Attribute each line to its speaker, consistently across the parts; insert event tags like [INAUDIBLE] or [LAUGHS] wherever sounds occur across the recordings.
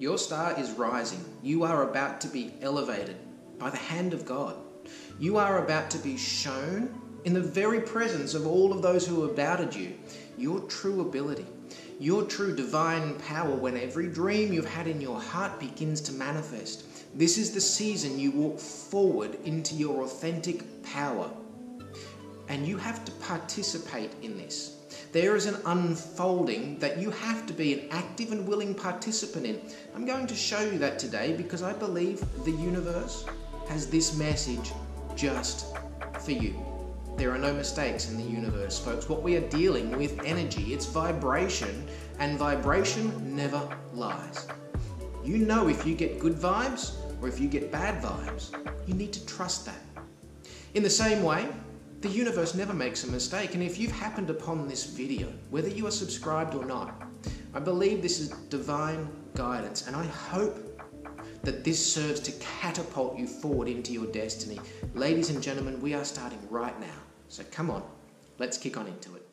Speaker 1: Your star is rising. You are about to be elevated by the hand of God. You are about to be shown in the very presence of all of those who have doubted you your true ability, your true divine power when every dream you've had in your heart begins to manifest. This is the season you walk forward into your authentic power. And you have to participate in this. There is an unfolding that you have to be an active and willing participant in. I'm going to show you that today because I believe the universe has this message just for you. There are no mistakes in the universe, folks. What we are dealing with energy, it's vibration, and vibration never lies. You know if you get good vibes or if you get bad vibes. You need to trust that. In the same way, the universe never makes a mistake, and if you've happened upon this video, whether you are subscribed or not, I believe this is divine guidance, and I hope that this serves to catapult you forward into your destiny. Ladies and gentlemen, we are starting right now. So come on, let's kick on into it.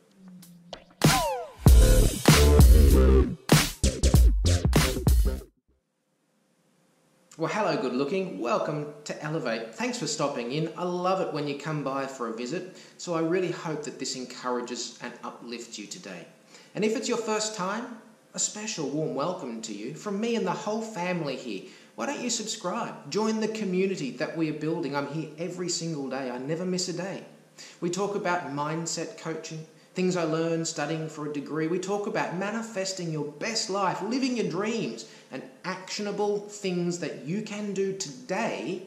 Speaker 1: Well, hello, good looking. Welcome to Elevate. Thanks for stopping in. I love it when you come by for a visit, so I really hope that this encourages and uplifts you today. And if it's your first time, a special warm welcome to you from me and the whole family here. Why don't you subscribe? Join the community that we are building. I'm here every single day, I never miss a day. We talk about mindset coaching, things I learned studying for a degree. We talk about manifesting your best life, living your dreams, and actionable things that you can do today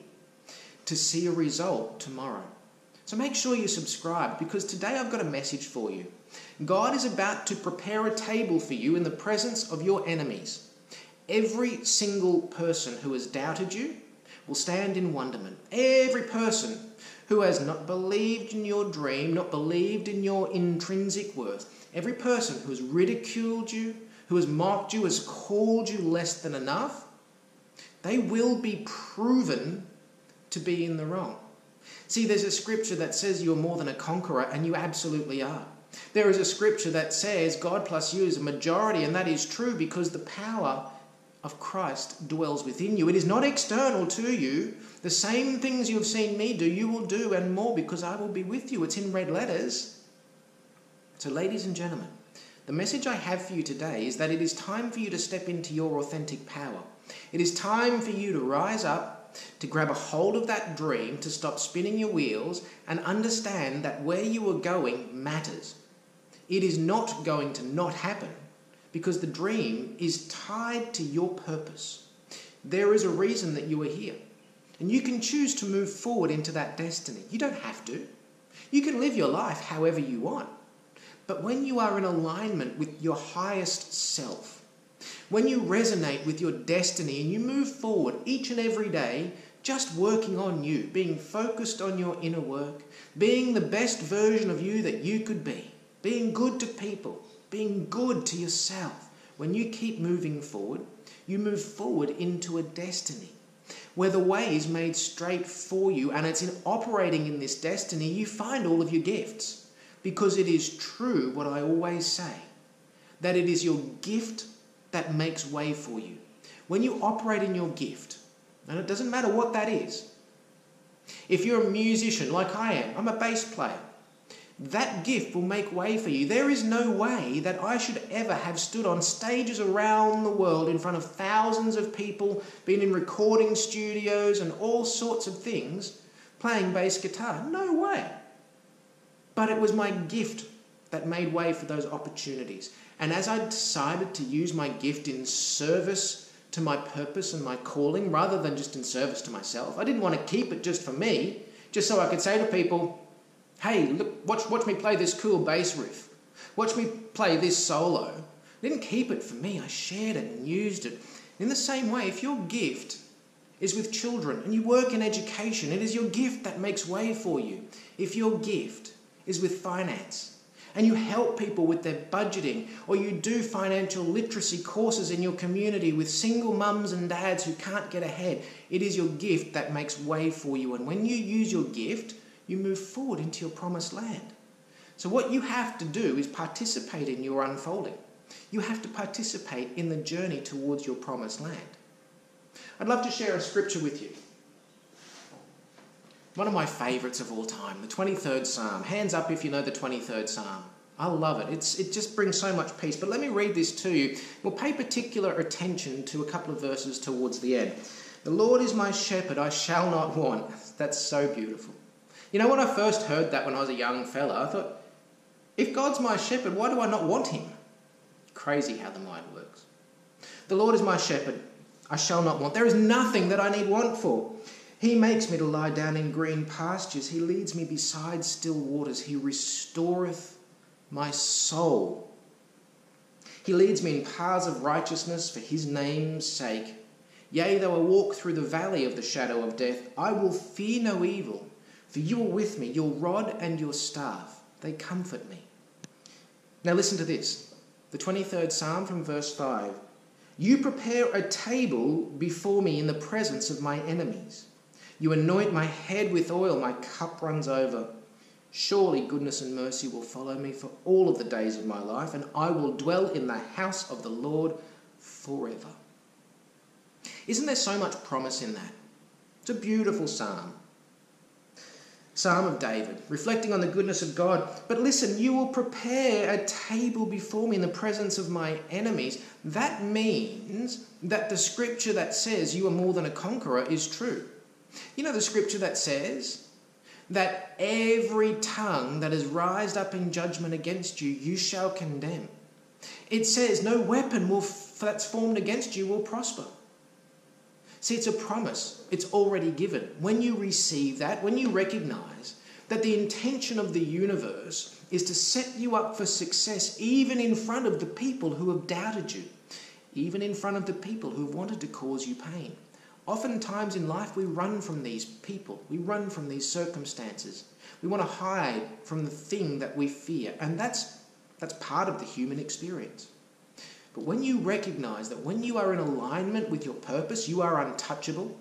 Speaker 1: to see a result tomorrow. So make sure you subscribe because today I've got a message for you. God is about to prepare a table for you in the presence of your enemies. Every single person who has doubted you will stand in wonderment. Every person who has not believed in your dream, not believed in your intrinsic worth, every person who has ridiculed you, who has mocked you, has called you less than enough, they will be proven to be in the wrong. See, there's a scripture that says you're more than a conqueror, and you absolutely are. There is a scripture that says God plus you is a majority, and that is true because the power of Christ dwells within you. It is not external to you. The same things you have seen me do, you will do and more because I will be with you. It's in red letters. So, ladies and gentlemen, the message I have for you today is that it is time for you to step into your authentic power. It is time for you to rise up, to grab a hold of that dream, to stop spinning your wheels, and understand that where you are going matters. It is not going to not happen because the dream is tied to your purpose. There is a reason that you are here. And you can choose to move forward into that destiny. You don't have to. You can live your life however you want. But when you are in alignment with your highest self, when you resonate with your destiny and you move forward each and every day, just working on you, being focused on your inner work, being the best version of you that you could be, being good to people, being good to yourself. When you keep moving forward, you move forward into a destiny where the way is made straight for you and it's in operating in this destiny you find all of your gifts because it is true what I always say that it is your gift that makes way for you. When you operate in your gift, and it doesn't matter what that is, if you're a musician like I am, I'm a bass player that gift will make way for you. There is no way that I should ever have stood on stages around the world in front of thousands of people, been in recording studios and all sorts of things, playing bass guitar. No way. But it was my gift that made way for those opportunities. And as I decided to use my gift in service to my purpose and my calling, rather than just in service to myself, I didn't want to keep it just for me, just so I could say to people, hey, look, watch, watch me play this cool bass riff. Watch me play this solo. I didn't keep it for me, I shared it and used it. In the same way, if your gift is with children and you work in education, it is your gift that makes way for you. If your gift is with finance and you help people with their budgeting, or you do financial literacy courses in your community with single mums and dads who can't get ahead, it is your gift that makes way for you. And when you use your gift, you move forward into your promised land. So, what you have to do is participate in your unfolding. You have to participate in the journey towards your promised land. I'd love to share a scripture with you. One of my favourites of all time, the 23rd Psalm. Hands up if you know the 23rd Psalm. I love it. It's, it just brings so much peace. But let me read this to you. We'll pay particular attention to a couple of verses towards the end. The Lord is my shepherd, I shall not want. [LAUGHS] That's so beautiful. You know, when I first heard that when I was a young fella, I thought, if God's my shepherd, why do I not want him? Crazy how the mind works. The Lord is my shepherd, I shall not want. There is nothing that I need want for. He makes me to lie down in green pastures. He leads me beside still waters. He restoreth my soul. He leads me in paths of righteousness for his name's sake. Yea, though I walk through the valley of the shadow of death, I will fear no evil, for you are with me, your rod and your staff, they comfort me. Now listen to this the 23rd Psalm from verse 5. You prepare a table before me in the presence of my enemies. You anoint my head with oil, my cup runs over. Surely goodness and mercy will follow me for all of the days of my life, and I will dwell in the house of the Lord forever. Isn't there so much promise in that? It's a beautiful psalm. Psalm of David, reflecting on the goodness of God. But listen, you will prepare a table before me in the presence of my enemies. That means that the scripture that says you are more than a conqueror is true. You know the scripture that says that every tongue that is rised up in judgment against you, you shall condemn. It says no weapon will, that's formed against you will prosper. See, it's a promise. It's already given. When you receive that, when you recognize that the intention of the universe is to set you up for success, even in front of the people who have doubted you, even in front of the people who have wanted to cause you pain. Oftentimes in life, we run from these people, we run from these circumstances. We want to hide from the thing that we fear, and that's, that's part of the human experience. But when you recognize that when you are in alignment with your purpose, you are untouchable,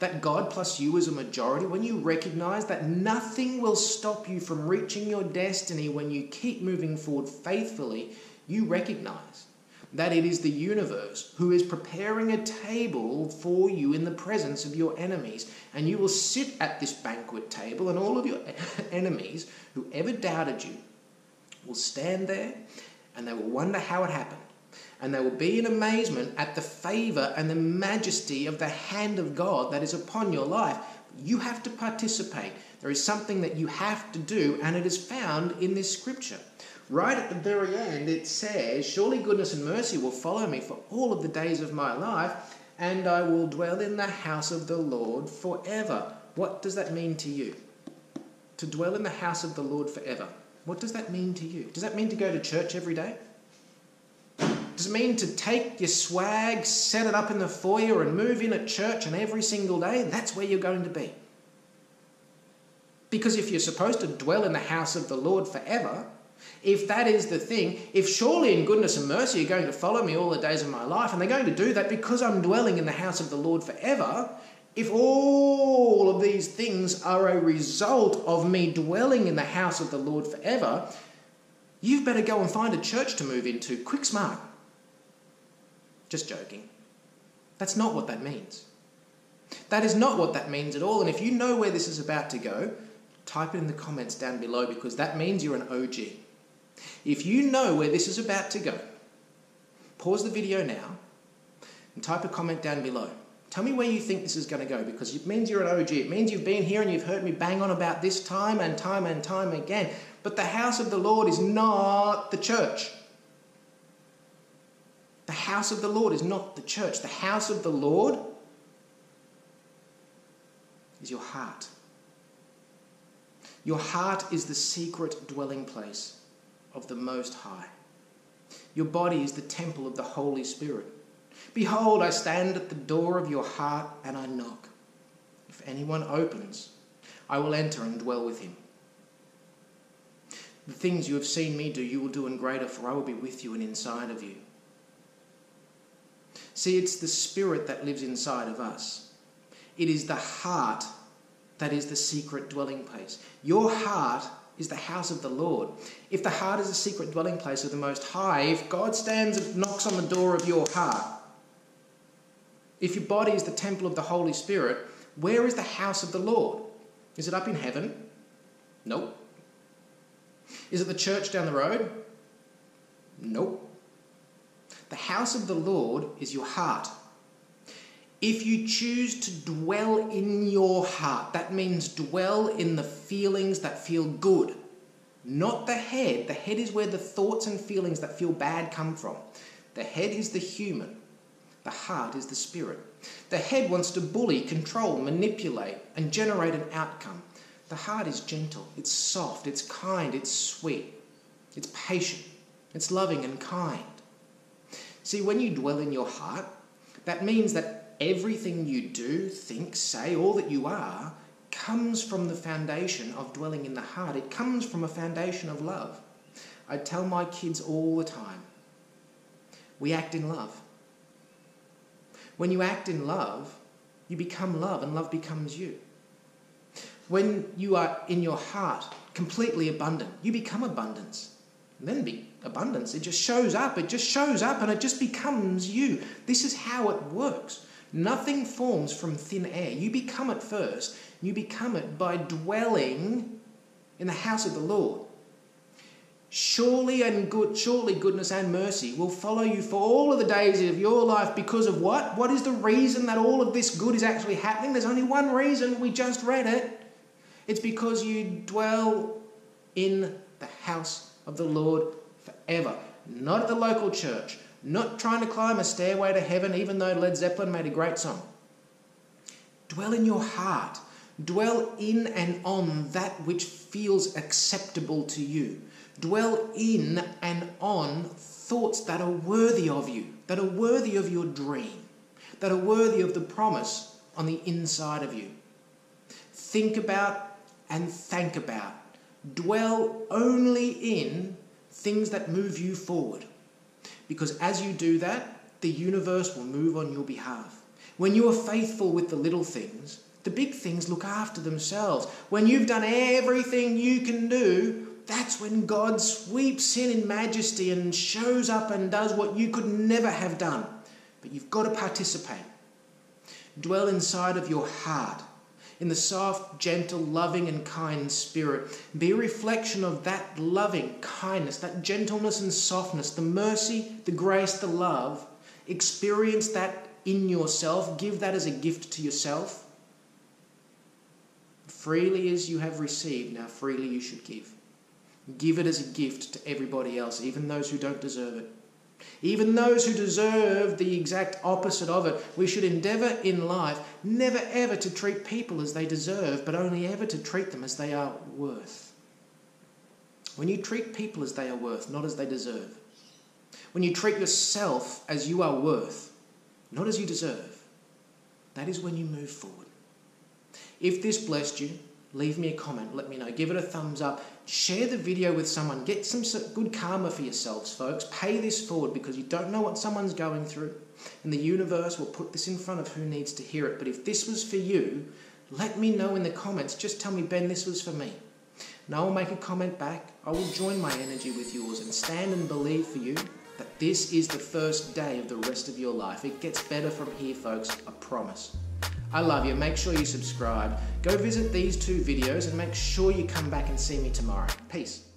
Speaker 1: that God plus you is a majority, when you recognize that nothing will stop you from reaching your destiny when you keep moving forward faithfully, you recognize that it is the universe who is preparing a table for you in the presence of your enemies. And you will sit at this banquet table, and all of your [LAUGHS] enemies who ever doubted you will stand there and they will wonder how it happened and they will be in amazement at the favor and the majesty of the hand of God that is upon your life. You have to participate. There is something that you have to do, and it is found in this scripture. Right at the very end, it says, Surely goodness and mercy will follow me for all of the days of my life, and I will dwell in the house of the Lord forever. What does that mean to you? To dwell in the house of the Lord forever. What does that mean to you? Does that mean to go to church every day? Does it mean to take your swag, set it up in the foyer, and move in at church and every single day? That's where you're going to be. Because if you're supposed to dwell in the house of the Lord forever, if that is the thing, if surely in goodness and mercy you're going to follow me all the days of my life, and they're going to do that because I'm dwelling in the house of the Lord forever, if all of these things are a result of me dwelling in the house of the Lord forever, you've better go and find a church to move into. Quick smart. Just joking. That's not what that means. That is not what that means at all. And if you know where this is about to go, type it in the comments down below because that means you're an OG. If you know where this is about to go, pause the video now and type a comment down below. Tell me where you think this is going to go because it means you're an OG. It means you've been here and you've heard me bang on about this time and time and time again. But the house of the Lord is not the church. The house of the Lord is not the church. The house of the Lord is your heart. Your heart is the secret dwelling place of the Most High. Your body is the temple of the Holy Spirit. Behold, I stand at the door of your heart and I knock. If anyone opens, I will enter and dwell with him. The things you have seen me do, you will do in greater, for I will be with you and inside of you. See, it's the spirit that lives inside of us. It is the heart that is the secret dwelling place. Your heart is the house of the Lord. If the heart is a secret dwelling place of the Most High, if God stands and knocks on the door of your heart, if your body is the temple of the Holy Spirit, where is the house of the Lord? Is it up in heaven? Nope. Is it the church down the road? Nope. The house of the Lord is your heart. If you choose to dwell in your heart, that means dwell in the feelings that feel good, not the head. The head is where the thoughts and feelings that feel bad come from. The head is the human, the heart is the spirit. The head wants to bully, control, manipulate, and generate an outcome. The heart is gentle, it's soft, it's kind, it's sweet, it's patient, it's loving and kind. See, when you dwell in your heart, that means that everything you do, think, say, all that you are comes from the foundation of dwelling in the heart. It comes from a foundation of love. I tell my kids all the time we act in love. When you act in love, you become love and love becomes you. When you are in your heart completely abundant, you become abundance. And then be abundance. It just shows up. It just shows up and it just becomes you. This is how it works. Nothing forms from thin air. You become it first. You become it by dwelling in the house of the Lord. Surely and good, surely goodness and mercy will follow you for all of the days of your life because of what? What is the reason that all of this good is actually happening? There's only one reason. We just read it. It's because you dwell in the house of the Lord forever. Not at the local church, not trying to climb a stairway to heaven, even though Led Zeppelin made a great song. Dwell in your heart. Dwell in and on that which feels acceptable to you. Dwell in and on thoughts that are worthy of you, that are worthy of your dream, that are worthy of the promise on the inside of you. Think about and thank about. Dwell only in things that move you forward. Because as you do that, the universe will move on your behalf. When you are faithful with the little things, the big things look after themselves. When you've done everything you can do, that's when God sweeps in in majesty and shows up and does what you could never have done. But you've got to participate. Dwell inside of your heart in the soft, gentle, loving, and kind spirit. Be a reflection of that loving kindness, that gentleness and softness, the mercy, the grace, the love. Experience that in yourself. Give that as a gift to yourself. Freely as you have received, now freely you should give. Give it as a gift to everybody else, even those who don't deserve it. Even those who deserve the exact opposite of it, we should endeavour in life never ever to treat people as they deserve, but only ever to treat them as they are worth. When you treat people as they are worth, not as they deserve. When you treat yourself as you are worth, not as you deserve, that is when you move forward. If this blessed you, leave me a comment, let me know. Give it a thumbs up. Share the video with someone. Get some good karma for yourselves, folks. Pay this forward because you don't know what someone's going through. And the universe will put this in front of who needs to hear it. But if this was for you, let me know in the comments. Just tell me, Ben, this was for me. And I will make a comment back. I will join my energy with yours and stand and believe for you that this is the first day of the rest of your life. It gets better from here, folks. I promise. I love you. Make sure you subscribe. Go visit these two videos and make sure you come back and see me tomorrow. Peace.